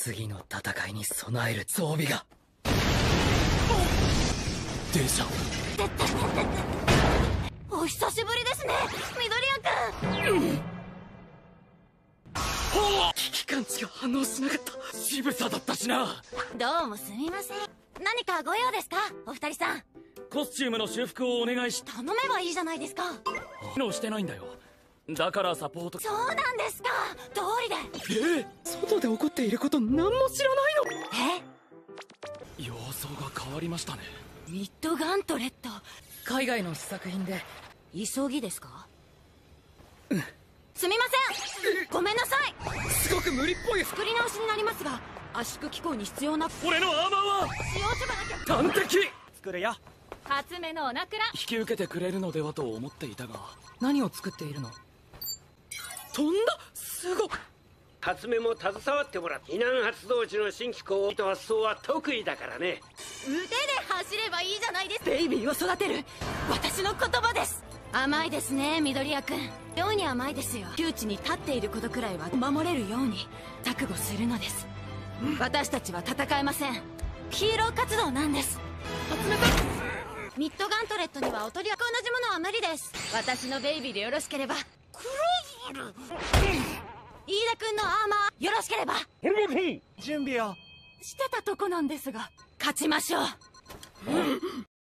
次の戦いに備える装備が。電車お久しぶりですね緑谷君。危機感値が反応しなかった。渋さだったしな。どうもすみません。何かご用ですかお二人さん。コスチュームの修復をお願いし頼めばいいじゃないですか。機能してないんだよだからサポート。そうなんですか。通りで。え？外で起こっていること何も知らないの？え？様相が変わりましたね。ミッドガントレット。海外の試作品で。急ぎですか？すみません。ごめんなさい。すごく無理っぽい。作り直しになりますが圧縮機構に必要な。俺のアーマーは？使用処分なきゃ端的。作るよ。初めのおなくら。引き受けてくれるのではと思っていたが。何を作っているの？飛んだすごく発明も携わってもらって避難発動時の新機構と発想は得意だからね。腕で走ればいいじゃないですベイビーを育てる私の言葉です。甘いですね緑谷君妙に甘いですよ。窮地に立っていることくらいは守れるように覚悟するのです。私たちは戦えません。ヒーロー活動なんです。ミッドガントレットにはお取り役同じものは無理です。私のベイビーでよろしければ飯田君のアーマーよろしければ。準備をしてたとこなんですが勝ちましょう